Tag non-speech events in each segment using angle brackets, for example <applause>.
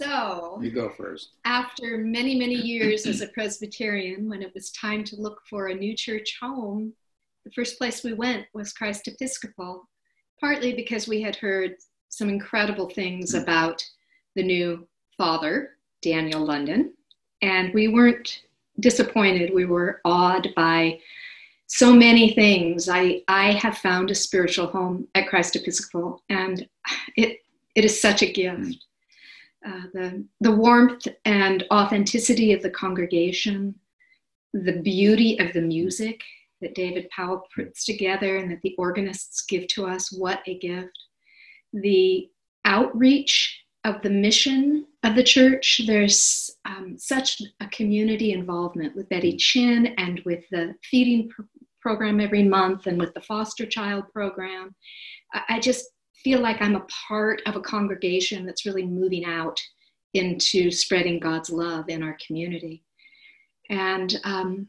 So, you go first. After many, many years as a Presbyterian, when it was time to look for a new church home, the first place we went was Christ Episcopal, partly because we had heard some incredible things about the new father, Daniel London, and we weren't disappointed. We were awed by so many things. I, I have found a spiritual home at Christ Episcopal, and it, it is such a gift. Hmm. Uh, the, the warmth and authenticity of the congregation, the beauty of the music that David Powell puts together and that the organists give to us, what a gift. The outreach of the mission of the church, there's um, such a community involvement with Betty Chinn and with the feeding pr- program every month and with the foster child program. I, I just feel like I'm a part of a congregation that's really moving out into spreading God's love in our community. And um,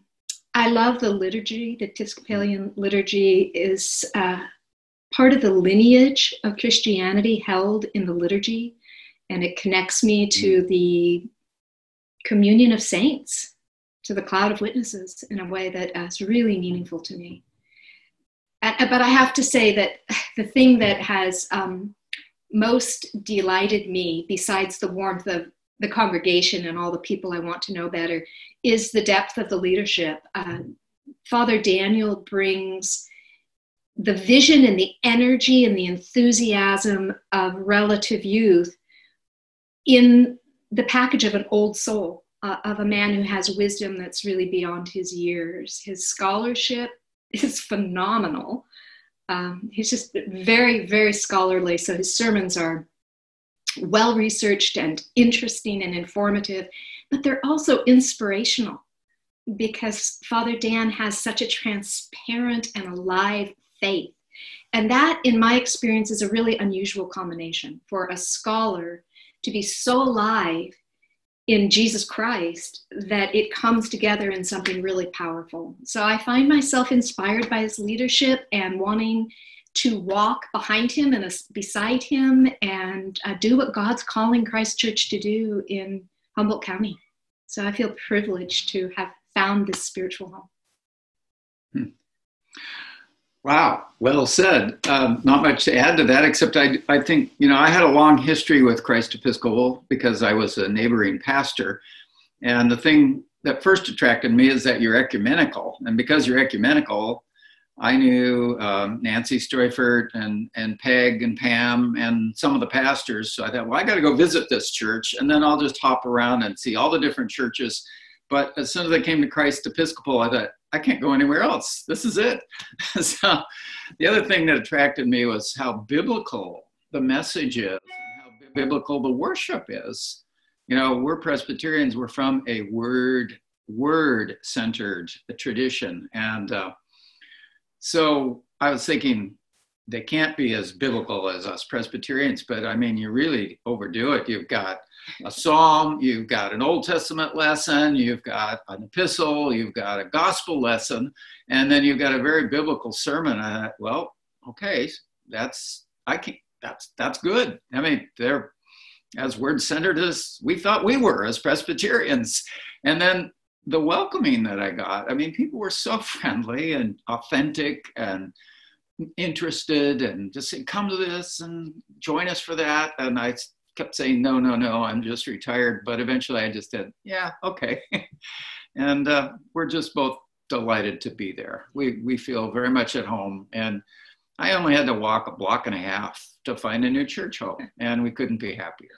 I love the liturgy. The Episcopalian liturgy is uh, part of the lineage of Christianity held in the liturgy, and it connects me to the communion of saints, to the cloud of witnesses in a way that is really meaningful to me but I have to say that <sighs> the thing that has um, most delighted me, besides the warmth of the congregation and all the people I want to know better, is the depth of the leadership. Uh, Father Daniel brings the vision and the energy and the enthusiasm of relative youth in the package of an old soul, uh, of a man who has wisdom that's really beyond his years. His scholarship is phenomenal. Um, he's just very, very scholarly. So his sermons are well researched and interesting and informative, but they're also inspirational because Father Dan has such a transparent and alive faith. And that, in my experience, is a really unusual combination for a scholar to be so alive in Jesus Christ that it comes together in something really powerful. So I find myself inspired by his leadership and wanting to walk behind him and beside him and uh, do what God's calling Christ Church to do in Humboldt County. So I feel privileged to have found this spiritual home. Hmm. Wow, well said. Um, not much to add to that, except I, I think, you know, I had a long history with Christ Episcopal because I was a neighboring pastor. And the thing that first attracted me is that you're ecumenical. And because you're ecumenical, I knew um, Nancy Streufert and, and Peg and Pam and some of the pastors. So I thought, well, I got to go visit this church and then I'll just hop around and see all the different churches. But as soon as I came to Christ Episcopal, I thought, I can't go anywhere else. This is it. <laughs> so the other thing that attracted me was how biblical the message is how biblical the worship is. You know, we're Presbyterians, we're from a word, word centered tradition. And uh, so I was thinking, they can't be as biblical as us Presbyterians, but I mean, you really overdo it. You've got a psalm, you've got an Old Testament lesson, you've got an epistle, you've got a gospel lesson, and then you've got a very biblical sermon. Uh, well, okay, that's I can that's that's good. I mean, they're as word centered as we thought we were as Presbyterians, and then the welcoming that I got. I mean, people were so <laughs> friendly and authentic and interested and just say, come to this and join us for that. And I kept saying, no, no, no, I'm just retired. But eventually I just said, yeah, okay. <laughs> and uh, we're just both delighted to be there. We, we feel very much at home. And I only had to walk a block and a half to find a new church home, and we couldn't be happier.